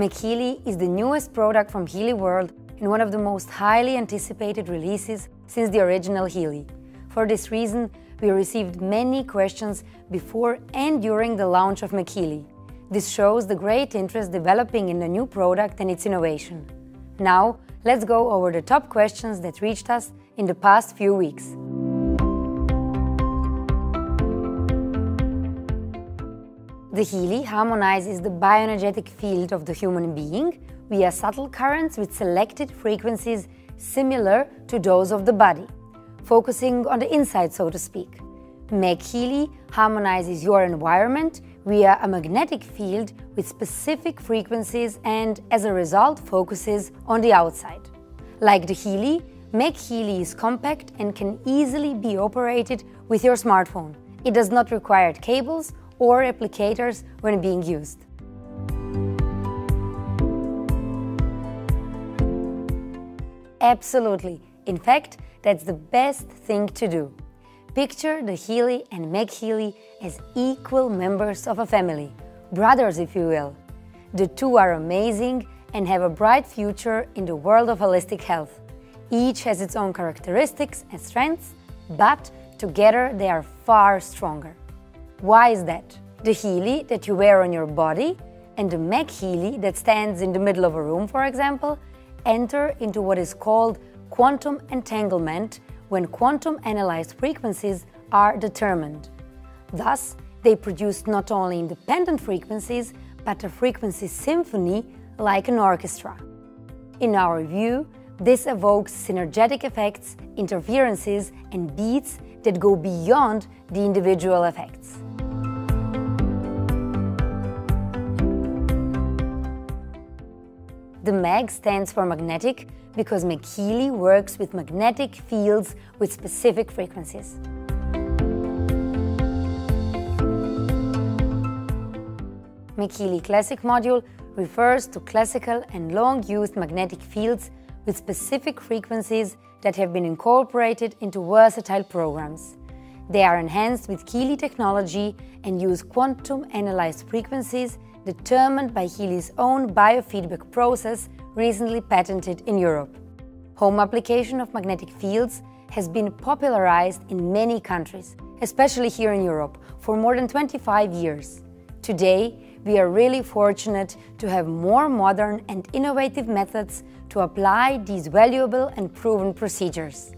MagHealy is the newest product from Healy World and one of the most highly anticipated releases since the original Healy. For this reason, we received many questions before and during the launch of MagHealy. This shows the great interest developing in the new product and its innovation. Now, let's go over the top questions that reached us in the past few weeks. The Healy harmonizes the bioenergetic field of the human being via subtle currents with selected frequencies similar to those of the body, focusing on the inside, so to speak. MagHealy harmonizes your environment via a magnetic field with specific frequencies and, as a result, focuses on the outside. Like the Healy, MagHealy is compact and can easily be operated with your smartphone. It does not require cables or applicators when being used. Absolutely. In fact, that's the best thing to do. Picture the Healy and MagHealy as equal members of a family, brothers if you will. The two are amazing and have a bright future in the world of holistic health. Each has its own characteristics and strengths, but together they are far stronger. Why is that? The Healy that you wear on your body and the MagHealy that stands in the middle of a room, for example, enter into what is called quantum entanglement when quantum analyzed frequencies are determined. Thus, they produce not only independent frequencies, but a frequency symphony like an orchestra. In our view, this evokes synergetic effects, interferences, and beats that go beyond the individual effects. The MAG stands for magnetic because MagHealy works with magnetic fields with specific frequencies. MagHealy Classic module refers to classical and long-used magnetic fields with specific frequencies that have been incorporated into versatile programs. They are enhanced with Healy technology and use quantum analyzed frequencies determined by Healy's own biofeedback process recently patented in Europe. Home application of magnetic fields has been popularized in many countries, especially here in Europe, for more than 25 years. Today, we are really fortunate to have more modern and innovative methods to apply these valuable and proven procedures.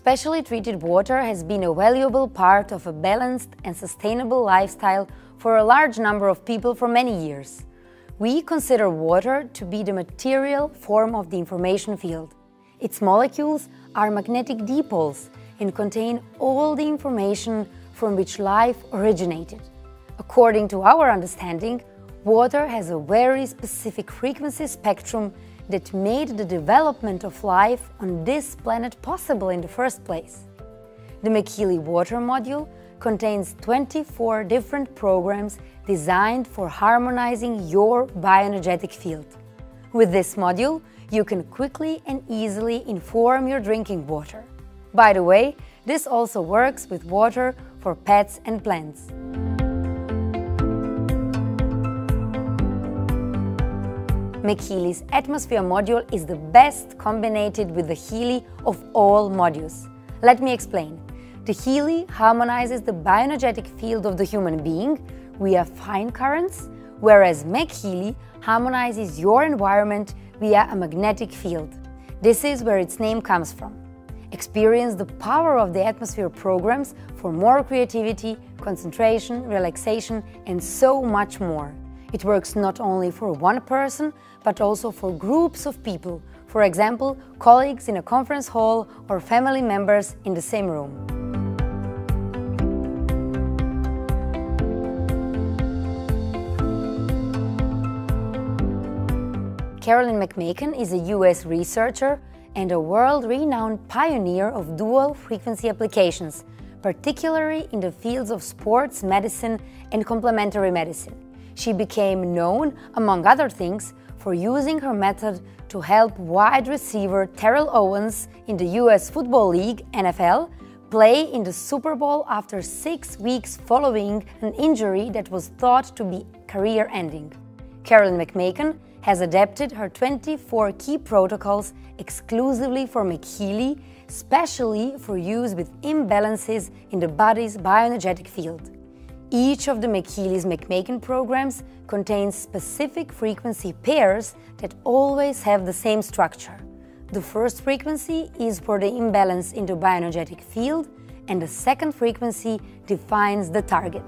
Specially treated water has been a valuable part of a balanced and sustainable lifestyle for a large number of people for many years. We consider water to be the material form of the information field. Its molecules are magnetic dipoles and contain all the information from which life originated. According to our understanding, water has a very specific frequency spectrum that made the development of life on this planet possible in the first place. The MagHealy Water Module contains 24 different programs designed for harmonizing your bioenergetic field. With this module, you can quickly and easily inform your drinking water. By the way, this also works with water for pets and plants. MagHealy's atmosphere module is the best combined with the Healy of all modules. Let me explain. The Healy harmonizes the bioenergetic field of the human being via fine currents, whereas MagHealy harmonizes your environment via a magnetic field. This is where its name comes from. Experience the power of the atmosphere programs for more creativity, concentration, relaxation, and so much more. It works not only for one person, but also for groups of people, for example, colleagues in a conference hall or family members in the same room. Carolyn McMakin is a US researcher and a world-renowned pioneer of dual frequency applications, particularly in the fields of sports medicine and complementary medicine. She became known, among other things, for using her method to help wide receiver Terrell Owens in the US Football League, NFL, play in the Super Bowl after six weeks following an injury that was thought to be career ending. Carolyn McMakin has adapted her 24 key protocols exclusively for MagHealy, specially for use with imbalances in the body's bioenergetic field. Each of the MagHealy's McMakin programs contains specific frequency pairs that always have the same structure. The first frequency is for the imbalance in the bioenergetic field, and the second frequency defines the target.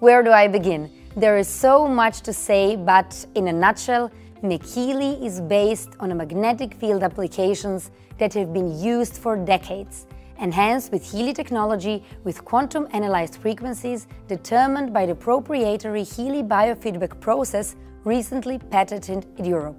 Where do I begin? There is so much to say, but in a nutshell, MagHealy is based on magnetic field applications that have been used for decades enhanced with Healy technology with quantum analyzed frequencies determined by the proprietary Healy biofeedback process recently patented in Europe.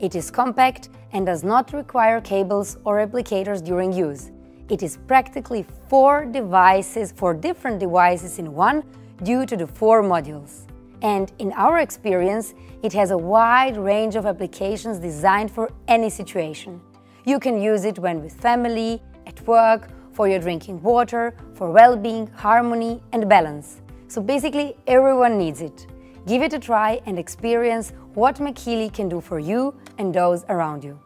It is compact and does not require cables or applicators during use. It is practically four devices, four different devices in one due to the four modules. And in our experience, it has a wide range of applications designed for any situation. You can use it when with family, at work, for your drinking water, for well-being, harmony and balance. So basically everyone needs it. Give it a try and experience what MagHealy can do for you and those around you.